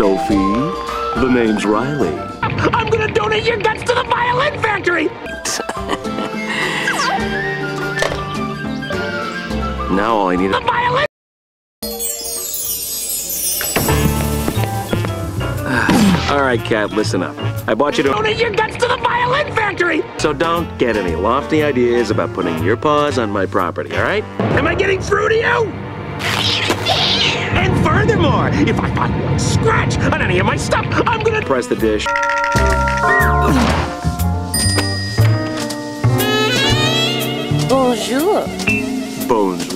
Sophie, the name's Riley. I'm gonna donate your guts to the violin factory! Now all I need is The violin! All right, Cat, listen up. I bought you to... Donate your guts to the violin factory! So don't get any lofty ideas about putting your paws on my property, all right? Am I getting through to you? And furthermore, if I find one scratch on any of my stuff, I'm gonna Press the dish. Bonjour. Bones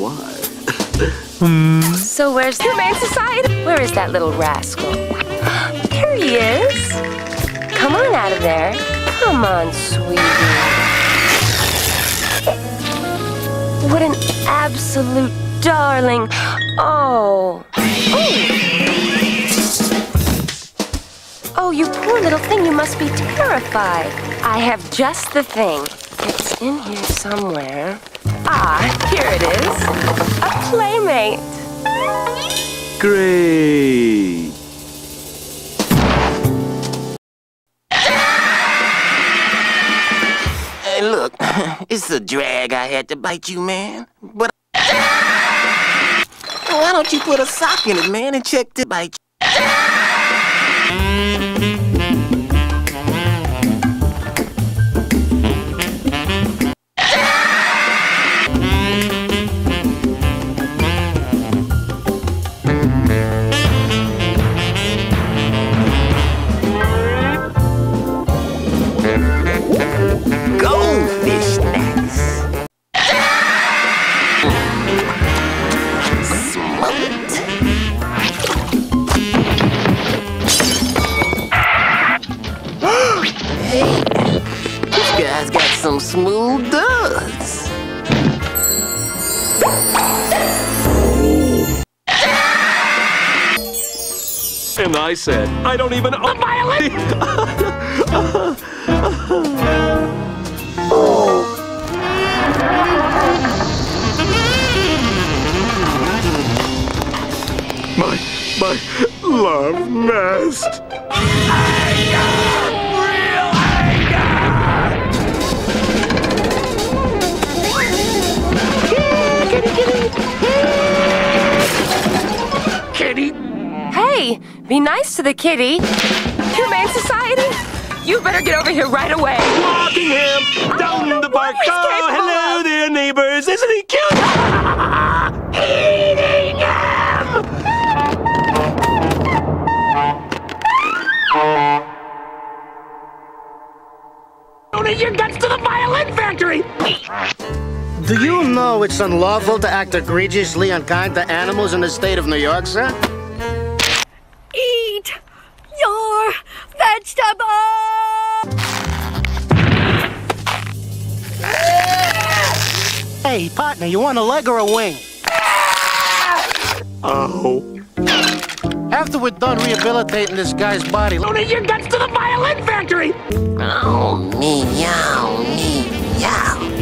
So where's the Humane Society? Where is that little rascal? There he is. Come on out of there. Come on, sweetie. What an absolute darling. Oh. Oh. Oh, you poor little thing. You must be terrified. I have just the thing. It's in here somewhere. Ah, here it is. A playmate. Great. Hey, look, it's a drag I had to bite you, man. But why don't you put a sock in it, man, and check to bite Goldfish some smooth duds. And I said, I don't even... the violin! My, my love nest. Be nice to the kitty. Humane Society? You better get over here right away. Walking him down the park. Oh, K-pop. hello there, neighbors. Isn't he cute? eating him! Donate your guts to the violin factory! Do you know it's unlawful to act egregiously unkind to animals in the state of New York, sir? Vegetables! Hey, partner, you want a leg or a wing? Oh. After we're done rehabilitating this guy's body, Donate your guts to the violin factory! Oh, meow, meow.